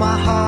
my heart.